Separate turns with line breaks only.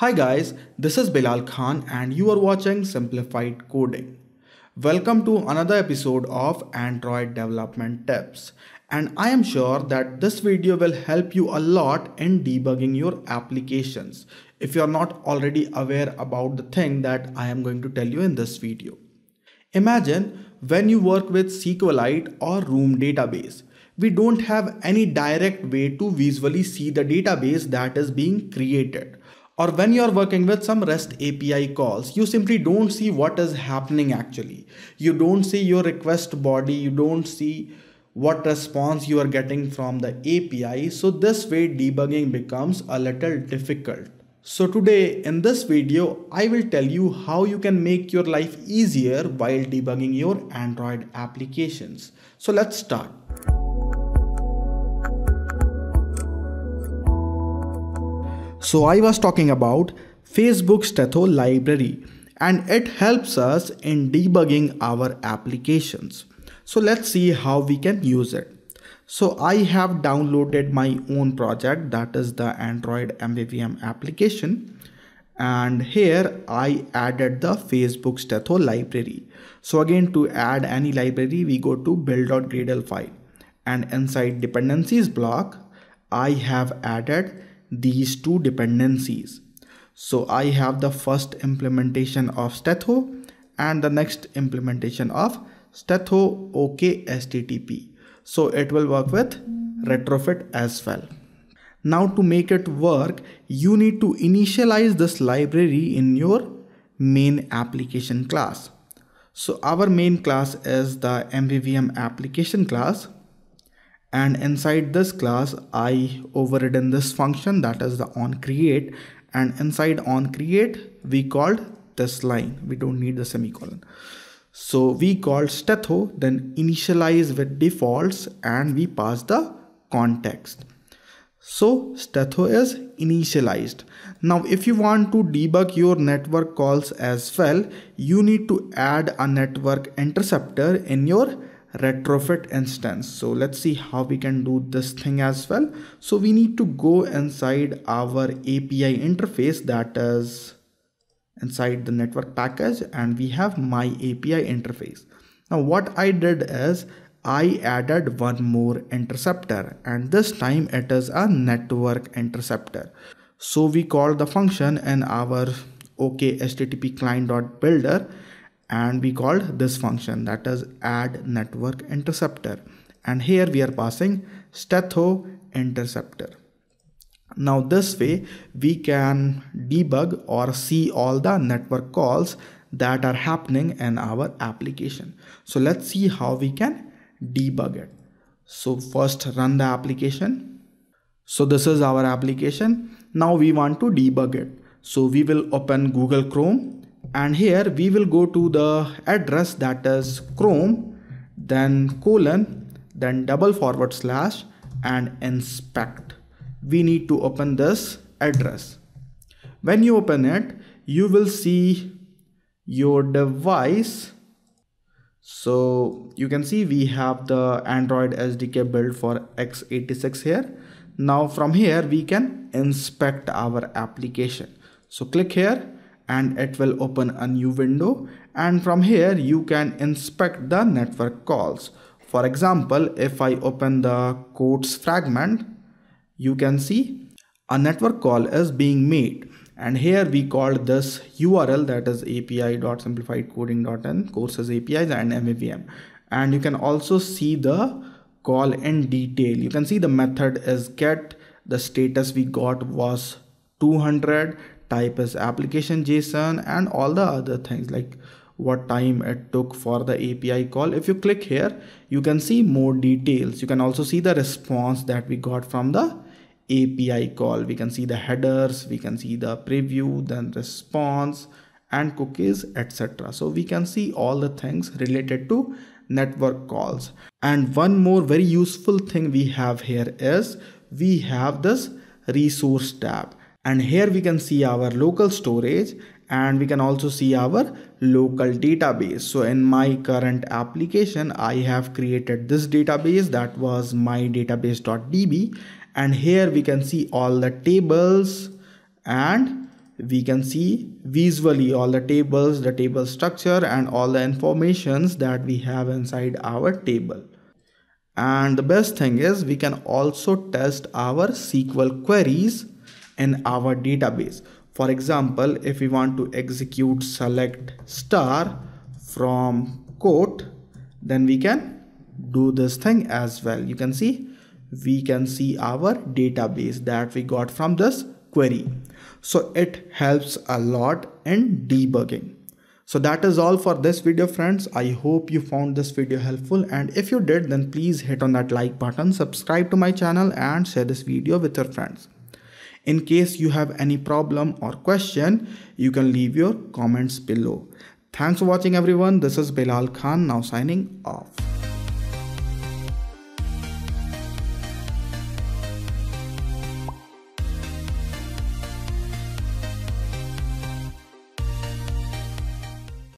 Hi guys, this is Belal Khan and you are watching Simplified Coding. Welcome to another episode of Android Development Tips and I am sure that this video will help you a lot in debugging your applications if you are not already aware about the thing that I am going to tell you in this video. Imagine when you work with SQLite or Room database. We don't have any direct way to visually see the database that is being created or when you are working with some REST API calls, you simply don't see what is happening actually. You don't see your request body, you don't see what response you are getting from the API. So this way debugging becomes a little difficult. So today in this video, I will tell you how you can make your life easier while debugging your Android applications. So let's start. So I was talking about Facebook Stetho library and it helps us in debugging our applications. So let's see how we can use it. So I have downloaded my own project that is the Android MVVM application and here I added the Facebook Stetho library. So again to add any library we go to build.gradle file and inside dependencies block I have added these two dependencies. So I have the first implementation of Stetho and the next implementation of Stetho OK HTTP. So it will work with retrofit as well. Now to make it work, you need to initialize this library in your main application class. So our main class is the MVVM application class and inside this class I overridden this function that is the on create. And inside on create we called this line. We don't need the semicolon. So we called stetho then initialize with defaults and we pass the context. So stetho is initialized. Now if you want to debug your network calls as well you need to add a network interceptor in your retrofit instance so let's see how we can do this thing as well. So we need to go inside our api interface that is inside the network package and we have my api interface. Now what i did is i added one more interceptor and this time it is a network interceptor. So we call the function in our ok http client.builder and we called this function that is add network interceptor. And here we are passing stetho interceptor. Now this way we can debug or see all the network calls that are happening in our application. So let's see how we can debug it. So first run the application. So this is our application. Now we want to debug it. So we will open google chrome and here we will go to the address that is chrome then colon then double forward slash and inspect. We need to open this address. When you open it you will see your device. So you can see we have the android sdk build for x86 here. Now from here we can inspect our application. So click here and it will open a new window and from here you can inspect the network calls. For example, if I open the quotes fragment, you can see a network call is being made and here we called this URL that is api.simplifiedcoding.in courses APIs and MVVM and you can also see the call in detail. You can see the method is get the status we got was 200 type is application json and all the other things like what time it took for the api call. If you click here you can see more details. You can also see the response that we got from the api call. We can see the headers we can see the preview then response and cookies etc so we can see all the things related to network calls. And one more very useful thing we have here is we have this resource tab and here we can see our local storage and we can also see our local database so in my current application i have created this database that was my database.db and here we can see all the tables and we can see visually all the tables, the table structure and all the informations that we have inside our table. And the best thing is we can also test our SQL queries in our database. For example, if we want to execute select star from quote, then we can do this thing as well. You can see we can see our database that we got from this query. So it helps a lot in debugging. So that is all for this video friends. I hope you found this video helpful and if you did then please hit on that like button, subscribe to my channel and share this video with your friends. In case you have any problem or question, you can leave your comments below. Thanks for watching everyone. This is Belal Khan now signing off.